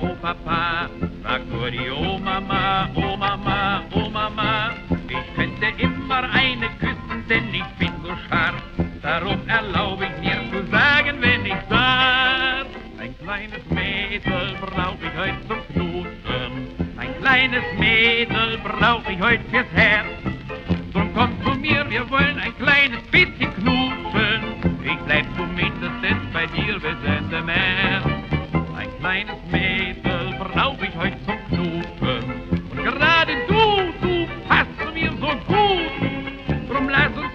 oh Papa, mag nur die oh Mama, oh Mama, oh Mama. Ich könnte immer eine küssen, denn ich bin so scharf. Darum erlaube ich mir zu sagen, wenn ich darf. Ein kleines Mädel brauch ich heute zum Knutschen. Ein kleines Mädel brauch ich heute fürs Herz. Drum komm zu mir, wir wollen ein kleines bisschen knutschen. Ich bleib zumindest bei dir wir sind Ende März.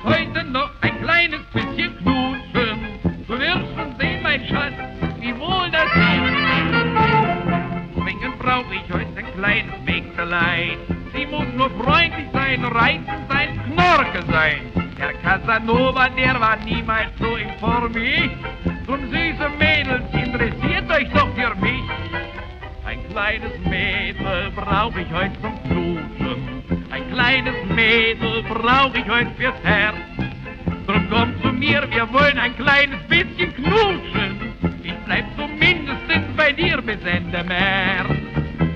Heute noch ein kleines bisschen knutschen. Du wirst schon sehen, mein Schatz, wie wohl das ist. Zwingend brauch ich heute ein kleines Mägdelein. Sie muss nur freundlich sein, reizend sein, knorke sein. Der Casanova, der war niemals so in Form wie ich. Drum süße Mädels, interessiert euch doch für mich. Ein kleines Mädel brauch ich heute zum Knutschen. Mädel brauch ich heute fürs Herz. Drum komm zu mir, wir wollen ein kleines bisschen knutschen. Ich bleib zumindest bei dir bis Ende März.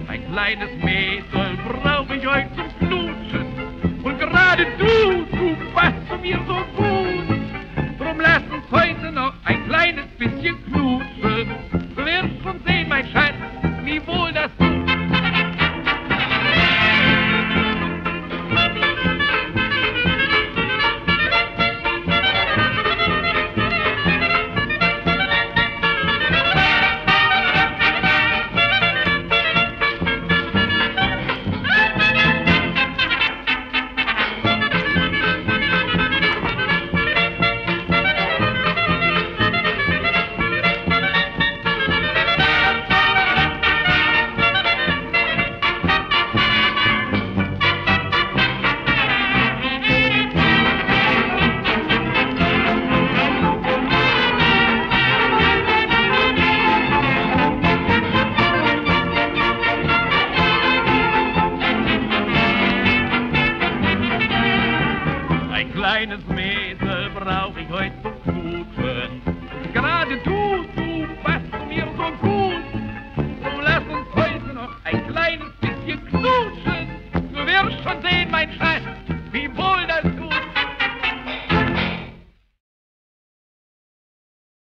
Ein kleines Mädel brauch ich heute zum Knutschen. kleines Mädel brauch ich heute zum Knuten. Gerade du, du passt mir so gut. So lass uns heute noch ein kleines